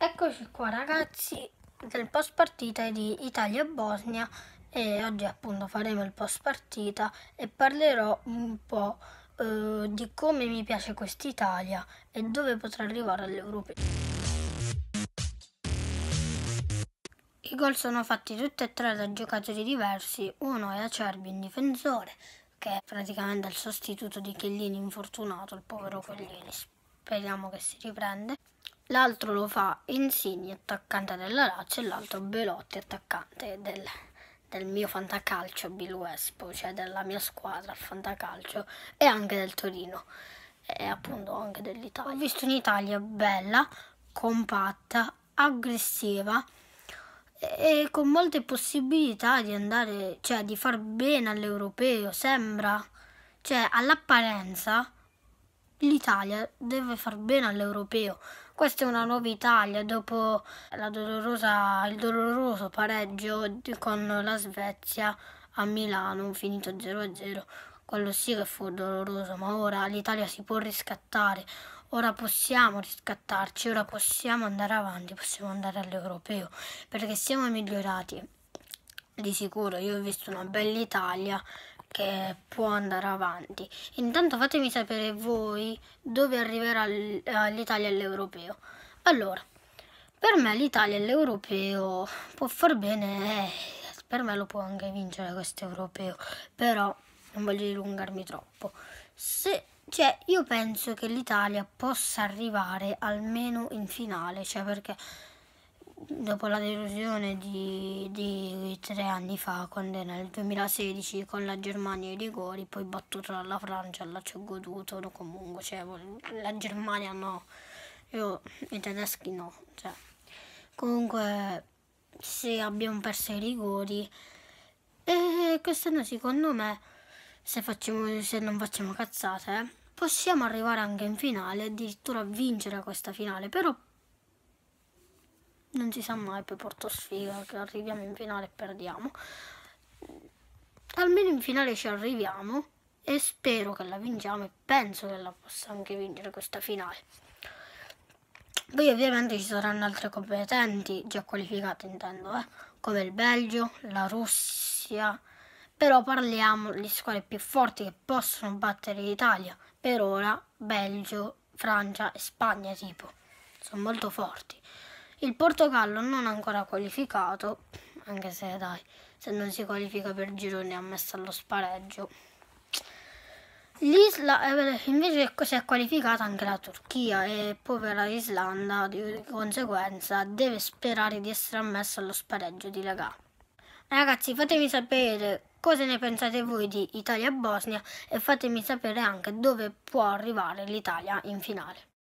Eccoci qua ragazzi del post partita di Italia-Bosnia e oggi appunto faremo il post partita e parlerò un po' eh, di come mi piace quest'Italia e dove potrà arrivare all'Europeo. I gol sono fatti tutti e tre da giocatori diversi, uno è Acerbi in difensore che è praticamente il sostituto di Chiellini infortunato, il povero Chiellini, speriamo che si riprende l'altro lo fa Insigne, attaccante della Lazio, e l'altro Belotti, attaccante del, del mio fantacalcio Biluespo, cioè della mia squadra fantacalcio e anche del Torino e appunto anche dell'Italia. Ho visto un'Italia bella, compatta, aggressiva e con molte possibilità di andare, cioè di far bene all'europeo, sembra, cioè all'apparenza l'Italia deve far bene all'europeo. Questa è una nuova Italia dopo dolorosa, il doloroso pareggio con la Svezia a Milano, finito 0-0. Quello sì che fu doloroso, ma ora l'Italia si può riscattare. Ora possiamo riscattarci, ora possiamo andare avanti, possiamo andare all'europeo, perché siamo migliorati. Di sicuro, io ho visto una bella Italia che può andare avanti. Intanto fatemi sapere voi dove arriverà l'Italia all'europeo. Allora, per me l'Italia all'europeo può far bene, eh, per me lo può anche vincere questo europeo, però non voglio dilungarmi troppo. Se, cioè, io penso che l'Italia possa arrivare almeno in finale, cioè perché dopo la delusione di, di, tre anni fa, quando nel 2016 con la Germania ai rigori, poi battuto dalla Francia, là ci ho goduto, no, comunque, cioè, la Germania no, io i tedeschi no, cioè. comunque se abbiamo perso i rigori, e quest'anno secondo me, se, facciamo, se non facciamo cazzate, eh, possiamo arrivare anche in finale, addirittura vincere questa finale, però non si sa mai poi porto sfiga che arriviamo in finale e perdiamo. Almeno in finale ci arriviamo e spero che la vinciamo e penso che la possa anche vincere questa finale. Poi ovviamente ci saranno altre competenti già qualificate intendo eh? come il Belgio, la Russia però parliamo di squadre più forti che possono battere l'Italia. Per ora Belgio, Francia e Spagna tipo sono molto forti il Portogallo non ha ancora qualificato, anche se dai, se non si qualifica per gironi ha messo allo spareggio. L'Isla eh, invece si è qualificata anche la Turchia e povera Islanda di conseguenza deve sperare di essere ammessa allo spareggio di Lega. Ragazzi fatemi sapere cosa ne pensate voi di Italia-Bosnia e fatemi sapere anche dove può arrivare l'Italia in finale.